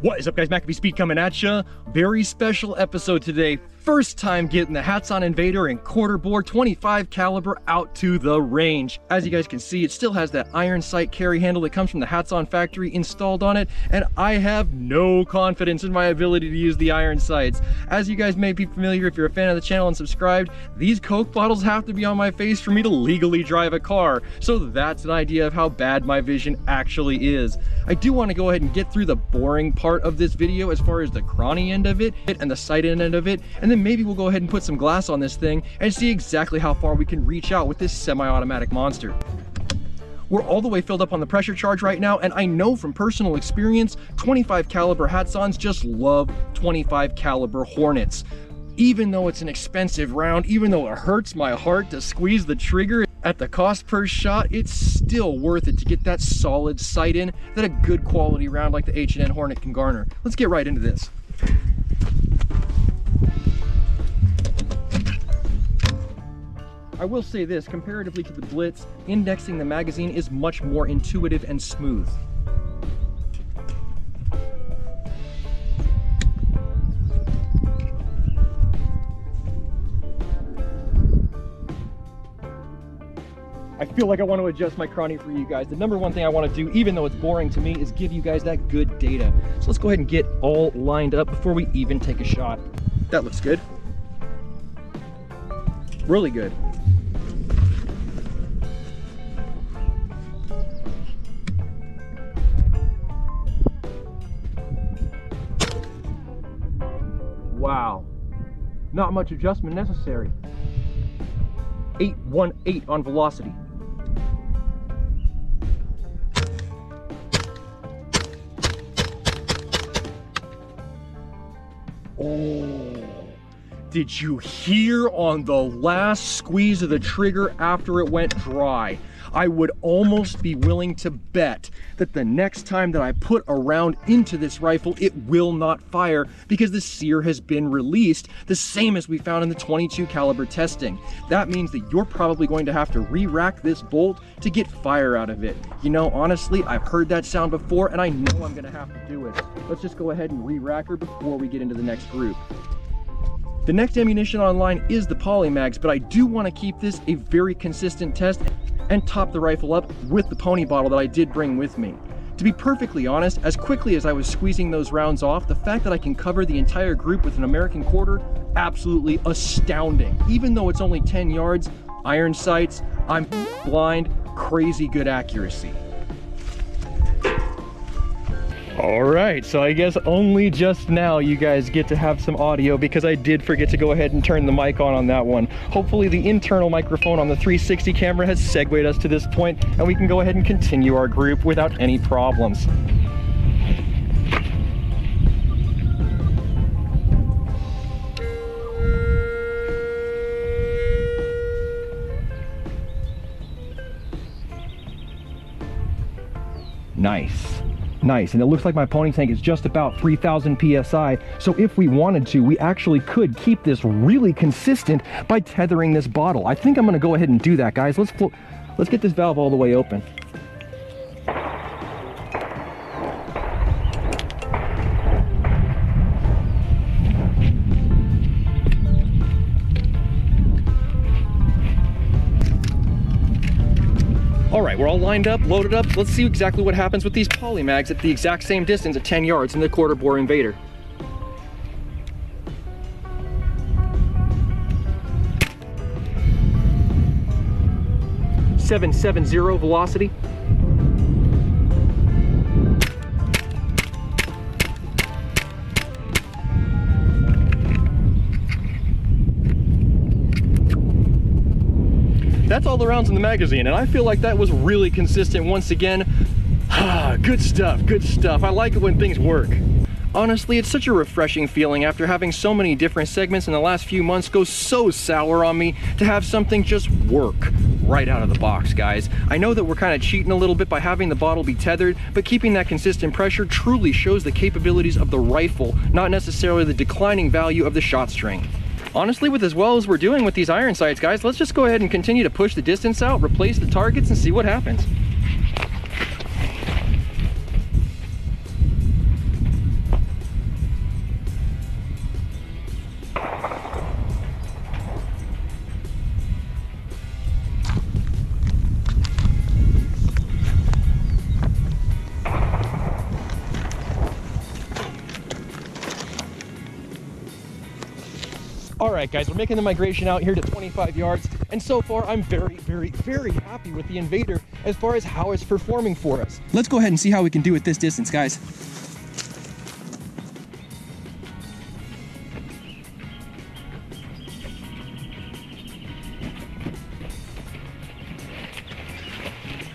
What is up guys, Macabespeed coming at you. Very special episode today. First time getting the Hatsan Invader and quarter bore 25 caliber out to the range. As you guys can see, it still has that iron sight carry handle that comes from the Hatsan factory installed on it, and I have no confidence in my ability to use the iron sights. As you guys may be familiar if you're a fan of the channel and subscribed, these Coke bottles have to be on my face for me to legally drive a car. So that's an idea of how bad my vision actually is. I do want to go ahead and get through the boring part of this video as far as the chrony end of it and the sight end of it, and then then maybe we'll go ahead and put some glass on this thing and see exactly how far we can reach out with this semi-automatic monster. We're all the way filled up on the pressure charge right now, and I know from personal experience, 25 caliber Hatsans just love 25 caliber Hornets. Even though it's an expensive round, even though it hurts my heart to squeeze the trigger at the cost per shot, it's still worth it to get that solid sight in that a good quality round like the H&N Hornet can garner. Let's get right into this. I will say this, comparatively to the Blitz, indexing the magazine is much more intuitive and smooth. I feel like I want to adjust my chrony for you guys. The number one thing I want to do, even though it's boring to me, is give you guys that good data. So let's go ahead and get all lined up before we even take a shot. That looks good. Really good. Not much adjustment necessary. 818 on velocity. Oh, did you hear on the last squeeze of the trigger after it went dry? I would almost be willing to bet that the next time that I put a round into this rifle, it will not fire because the sear has been released, the same as we found in the 22 caliber testing. That means that you're probably going to have to re-rack this bolt to get fire out of it. You know, honestly, I've heard that sound before and I know I'm gonna have to do it. Let's just go ahead and re-rack her before we get into the next group. The next ammunition online is the Polymags, but I do want to keep this a very consistent test and top the rifle up with the pony bottle that I did bring with me. To be perfectly honest, as quickly as I was squeezing those rounds off, the fact that I can cover the entire group with an American quarter, absolutely astounding. Even though it's only 10 yards, iron sights, I'm blind, crazy good accuracy. All right, so I guess only just now you guys get to have some audio because I did forget to go ahead and turn the mic on on that one. Hopefully the internal microphone on the 360 camera has segued us to this point and we can go ahead and continue our group without any problems. Nice. And it looks like my pony tank is just about 3000 PSI. So if we wanted to, we actually could keep this really consistent by tethering this bottle. I think I'm gonna go ahead and do that, guys. Let's, let's get this valve all the way open. Right, we're all lined up, loaded up. Let's see exactly what happens with these polymags at the exact same distance at 10 yards in the quarter bore invader. Seven seven zero velocity. That's all the rounds in the magazine, and I feel like that was really consistent once again. good stuff, good stuff. I like it when things work. Honestly, it's such a refreshing feeling after having so many different segments in the last few months go so sour on me to have something just work right out of the box, guys. I know that we're kind of cheating a little bit by having the bottle be tethered, but keeping that consistent pressure truly shows the capabilities of the rifle, not necessarily the declining value of the shot string honestly, with as well as we're doing with these iron sights, guys, let's just go ahead and continue to push the distance out, replace the targets, and see what happens. All right, guys, we're making the migration out here to 25 yards, and so far I'm very, very, very happy with the Invader as far as how it's performing for us. Let's go ahead and see how we can do at this distance, guys.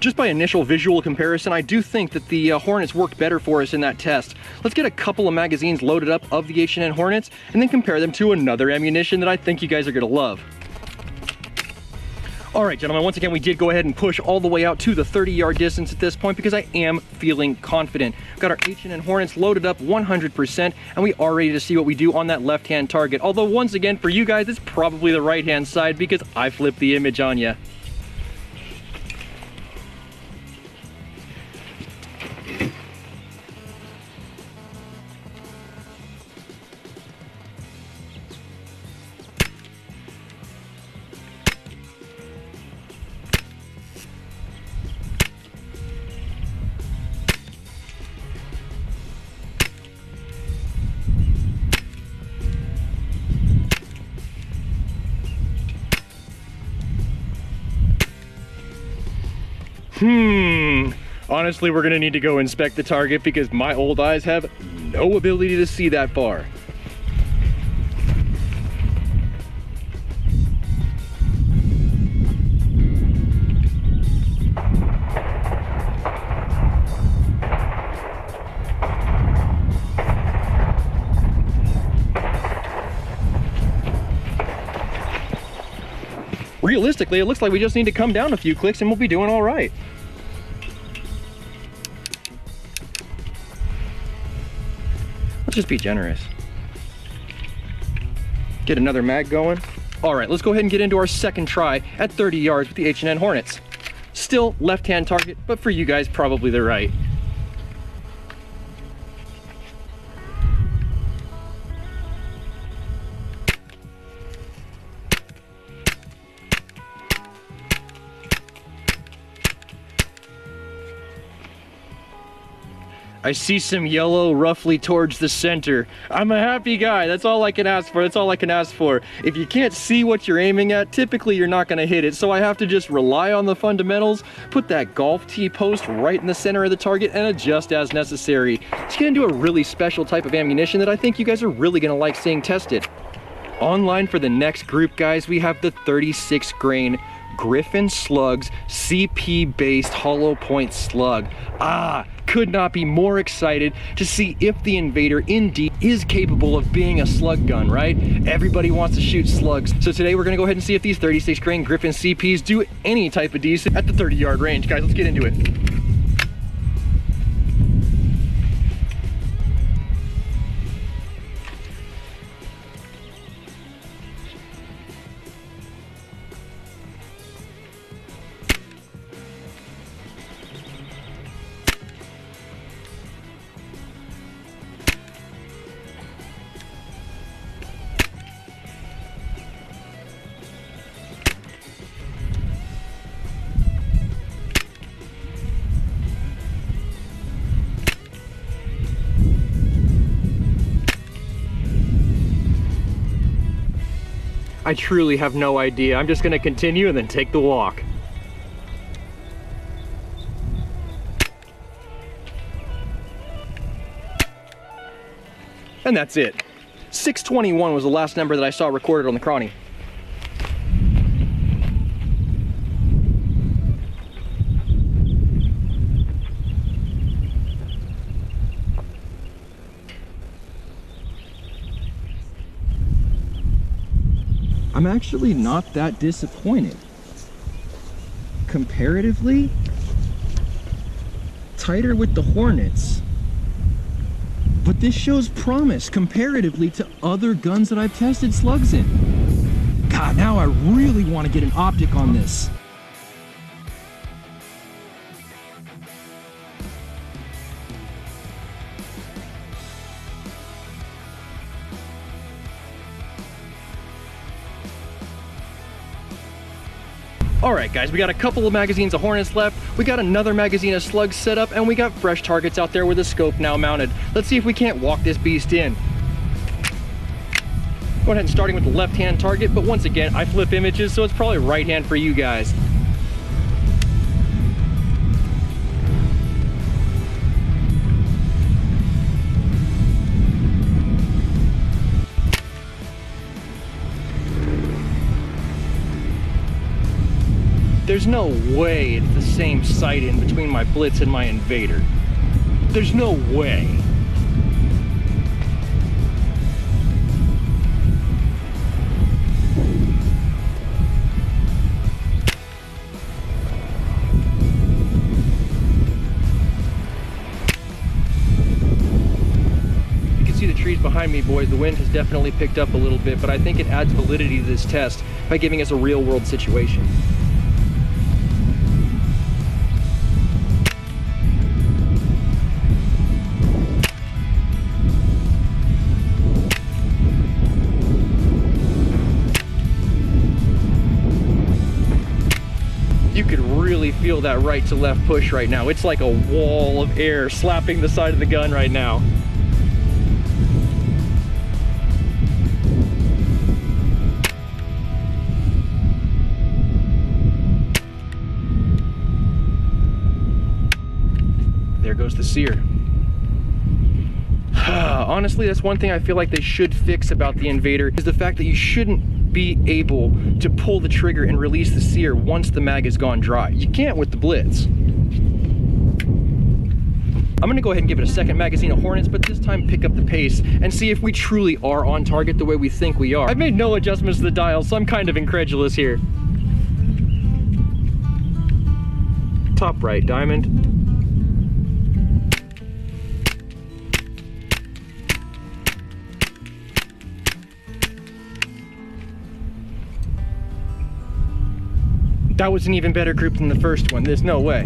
Just by initial visual comparison, I do think that the uh, Hornets worked better for us in that test. Let's get a couple of magazines loaded up of the H&N Hornets and then compare them to another ammunition that I think you guys are gonna love. All right, gentlemen, once again, we did go ahead and push all the way out to the 30 yard distance at this point because I am feeling confident. We've Got our H&N Hornets loaded up 100% and we are ready to see what we do on that left-hand target. Although once again, for you guys, it's probably the right-hand side because I flipped the image on you. Hmm. Honestly, we're gonna need to go inspect the target because my old eyes have no ability to see that far. Realistically, it looks like we just need to come down a few clicks and we'll be doing all right. Let's just be generous. Get another mag going. All right, let's go ahead and get into our second try at 30 yards with the H&N Hornets. Still left-hand target, but for you guys, probably the right. I see some yellow roughly towards the center. I'm a happy guy. That's all I can ask for. That's all I can ask for. If you can't see what you're aiming at, typically you're not going to hit it. So I have to just rely on the fundamentals, put that golf tee post right in the center of the target, and adjust as necessary. It's going to do a really special type of ammunition that I think you guys are really going to like seeing tested. Online for the next group, guys, we have the 36 grain Griffin Slugs CP based hollow point slug. Ah, could not be more excited to see if the Invader indeed is capable of being a slug gun, right? Everybody wants to shoot slugs. So today we're gonna go ahead and see if these 36 grain Griffin CPs do any type of decent at the 30 yard range. Guys, let's get into it. I truly have no idea. I'm just gonna continue and then take the walk. And that's it. 621 was the last number that I saw recorded on the chrony. I'm actually not that disappointed. Comparatively, tighter with the Hornets. But this shows promise comparatively to other guns that I've tested slugs in. God, now I really want to get an optic on this. All right, guys, we got a couple of magazines of Hornets left. We got another magazine of Slugs set up, and we got fresh targets out there with a scope now mounted. Let's see if we can't walk this beast in. Go ahead and starting with the left-hand target, but once again, I flip images, so it's probably right hand for you guys. There's no way it's the same sight in between my Blitz and my Invader. There's no way. You can see the trees behind me, boys. The wind has definitely picked up a little bit, but I think it adds validity to this test by giving us a real world situation. Feel that right to left push right now. It's like a wall of air slapping the side of the gun right now. There goes the sear. Honestly, that's one thing I feel like they should fix about the Invader is the fact that you shouldn't be able to pull the trigger and release the sear once the mag has gone dry. You can't with the Blitz. I'm gonna go ahead and give it a second magazine of Hornets, but this time pick up the pace and see if we truly are on target the way we think we are. I've made no adjustments to the dial, so I'm kind of incredulous here. Top right, diamond. That was an even better group than the first one. There's no way.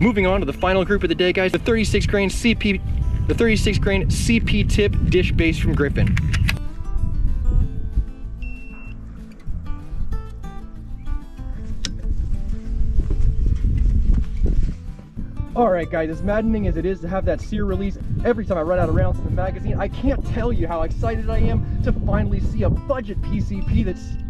Moving on to the final group of the day, guys, the 36 grain CP, the 36 grain CP tip dish base from Griffin. All right, guys, as maddening as it is to have that sear release every time I run out of rounds in the magazine, I can't tell you how excited I am to finally see a budget PCP that's